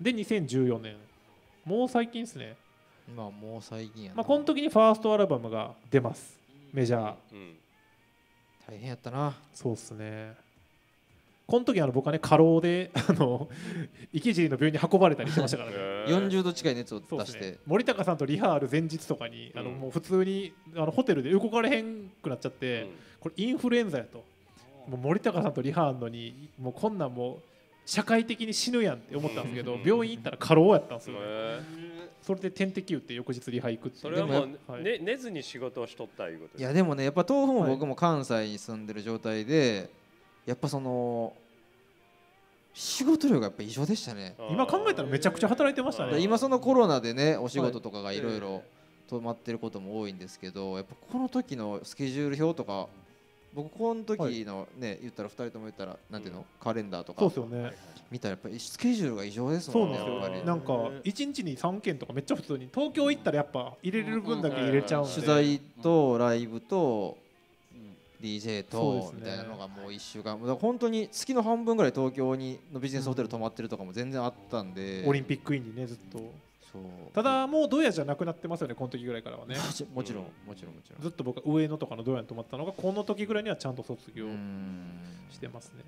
で2014年。もう最近ですね。まあもう最近やな、まあこの時にファーストアルバムが出ます。メジャー。うん。大変やったな。そうっすね。この時あの僕はね過労で あの池尻の病院に運ばれたりしてましたからね。へー。40度近い熱を出して。ね。森高さんとリハール前日とかにあのうんもう普通にあのホテルで動かれへんくなっちゃって、これインフルエンザやともう森高さんとリハあんのにもうこんなんもう社会的に死ぬやんって思ったんですけど、うん。病院行ったら過労やったんですうん。よ、へーそれで点滴打って翌日リハ行くっていう。それはもう、はい。ね、寝ずに仕事をしとったいうこといやでもねやっぱ東北もはい。僕も関西に住んでる状態でやっぱその仕事量がやっぱ異常でしたね。今考えたらめちゃくちゃ働いてましたね。今そのコロナでねお仕事とかがいろいろ止まってることも多いんですけどやっぱこの時のスケジュール表とか僕この時のね言ったら2人とも言ったらなんていうの？カレンダーとかそうですよね、見たらやっぱりスケジュールが異常ですもんそうですよ。なんか1日に3件とかめっちゃ普通に。東京行ったらやっぱ入れれる分だけ入れちゃうんで。取材とライブと DJ とみたいなのがもう1週間。だから本当に月の半分ぐらい東京にのビジネスホテル泊まってるとかも全然あったんで。オリンピックインにねずっとただもうドヤじゃなくなってますよねこの時ぐらいからはね。もちもちろんもちろんもちろん。ずっと僕は上野とかのドヤに泊まったのがこの時ぐらいにはちゃんと卒業してますね